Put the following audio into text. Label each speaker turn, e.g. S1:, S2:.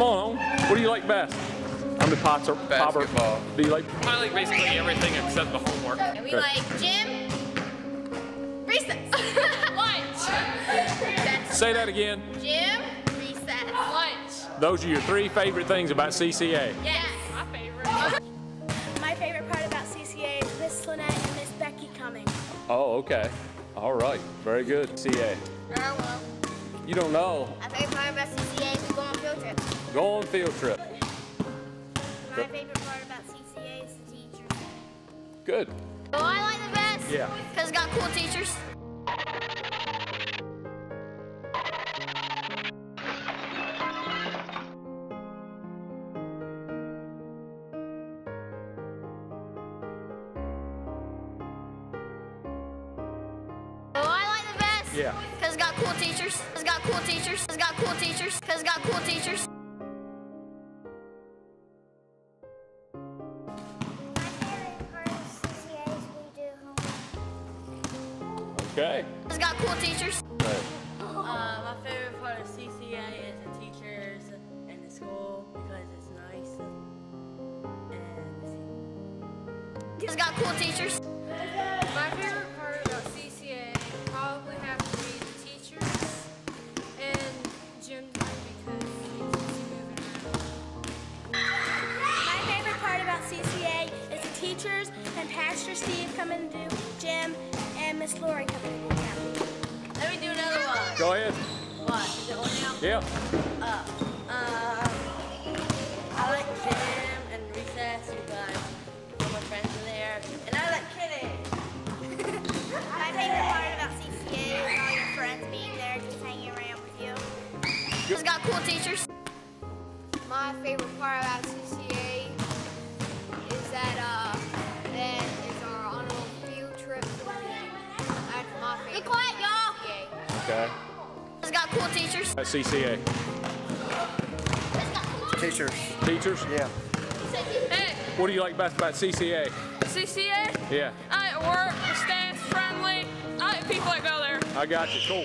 S1: What do you like best? I'm the Potter.
S2: Basketball.
S1: Do you like?
S3: I like basically everything except the homework.
S4: And we
S1: Good.
S4: like gym, recess, lunch. That's
S1: Say that again.
S4: gym, recess, lunch.
S1: Those are your three favorite things about CCA.
S4: Yes.
S3: My favorite.
S5: My favorite part about CCA is Miss Lynette and Miss Becky coming.
S1: Oh, okay. All right. Very good. CA.
S4: Oh well.
S1: You don't know.
S4: My favorite part about CCA is we go on field trips.
S1: Go on field trip.
S4: My favorite part about CCA is the teachers.
S1: Good.
S4: Oh, I like the best.
S1: Yeah.
S4: Cause it's got cool teachers.
S1: Yeah.
S4: Cause it's got cool teachers. It's got cool teachers. It's got cool teachers. Cause it's got cool teachers.
S5: My favorite part of CCA is we do homework.
S1: Okay.
S4: It's got cool teachers.
S1: Right.
S6: Uh, my favorite part of CCA is the teachers and the school because it's nice and
S4: It's got cool teachers.
S7: Teachers and
S5: Pastor Steve coming to do gym and Miss Lori coming to do gym.
S6: Let me do another one.
S1: Go ahead.
S6: What? Is it on now?
S1: Yeah.
S6: Uh, I like gym and recess because all my friends are there. And I like kidding.
S5: My favorite part about CCA is all your friends being there, just hanging around with you.
S4: It's got cool teachers.
S7: My favorite part about CCA
S1: Okay.
S4: It's got cool teachers.
S1: At CCA.
S2: Teachers.
S1: Teachers.
S2: Yeah.
S3: Hey,
S1: What do you like best about CCA?
S3: CCA.
S1: Yeah.
S3: I like work. The staff's friendly. I like people that go there.
S1: I got you. Cool.